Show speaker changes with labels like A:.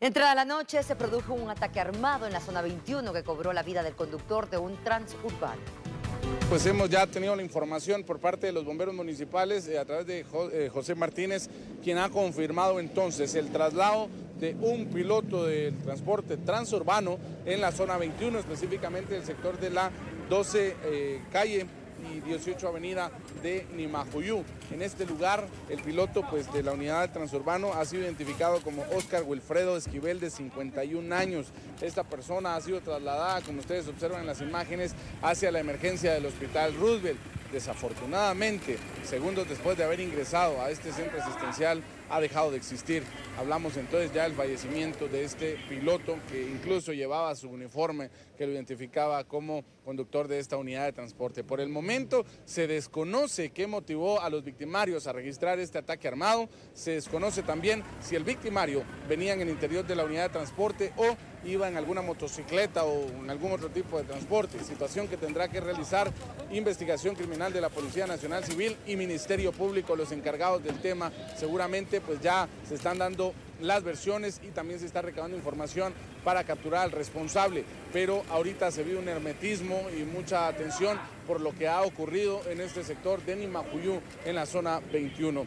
A: Entrada la noche se produjo un ataque armado en la zona 21 que cobró la vida del conductor de un transurbano.
B: Pues hemos ya tenido la información por parte de los bomberos municipales eh, a través de eh, José Martínez, quien ha confirmado entonces el traslado de un piloto del transporte transurbano en la zona 21, específicamente el sector de la 12 eh, calle y 18 Avenida de Nimajuyú. En este lugar, el piloto pues, de la unidad transurbano ha sido identificado como Oscar Wilfredo Esquivel, de 51 años. Esta persona ha sido trasladada, como ustedes observan en las imágenes, hacia la emergencia del Hospital Roosevelt. Desafortunadamente, segundos después de haber ingresado a este centro asistencial, ha dejado de existir. Hablamos entonces ya del fallecimiento de este piloto que incluso llevaba su uniforme que lo identificaba como conductor de esta unidad de transporte. Por el momento se desconoce qué motivó a los victimarios a registrar este ataque armado, se desconoce también si el victimario venía en el interior de la unidad de transporte o iba en alguna motocicleta o en algún otro tipo de transporte, situación que tendrá que realizar investigación criminal de la Policía Nacional Civil y Ministerio Público, los encargados del tema, seguramente pues ya se están dando las versiones y también se está recabando información para capturar al responsable. Pero ahorita se vive un hermetismo y mucha atención por lo que ha ocurrido en este sector de Nimajuyú, en la zona 21.